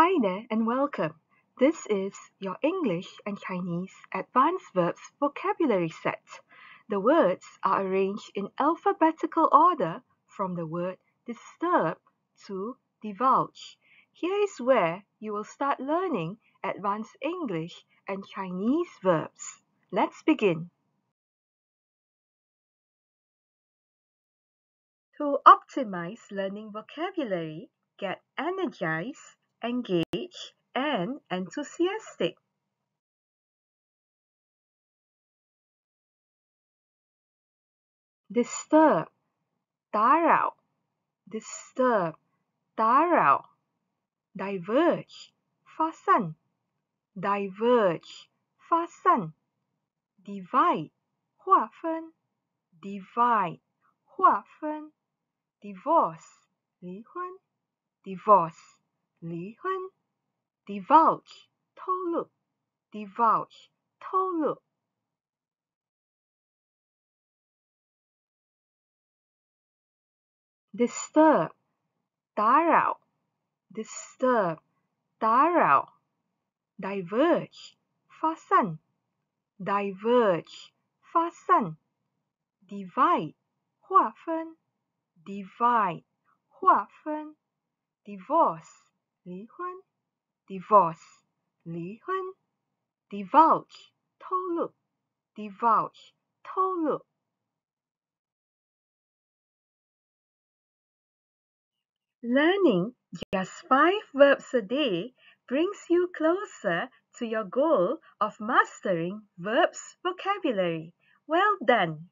Hi there and welcome. This is your English and Chinese Advanced Verbs Vocabulary Set. The words are arranged in alphabetical order from the word disturb to divulge. Here is where you will start learning advanced English and Chinese verbs. Let's begin. To optimize learning vocabulary, get energized engaged and enthusiastic. Disturb 打扰 disturb 打扰 diverge 发散, diverge 发散. divide 划分 divide 划分 divorce 离婚 divorce. 离婚，divulge 透露，divulge 透露。disturb 打扰，disturb 打扰。diverge 发散，diverge 发散。divide 划分，divide 划分。divorce 离婚，divorce，离婚，divulge，透露，divulge，透露。Learning just five verbs a day brings you closer to your goal of mastering verbs vocabulary. Well done!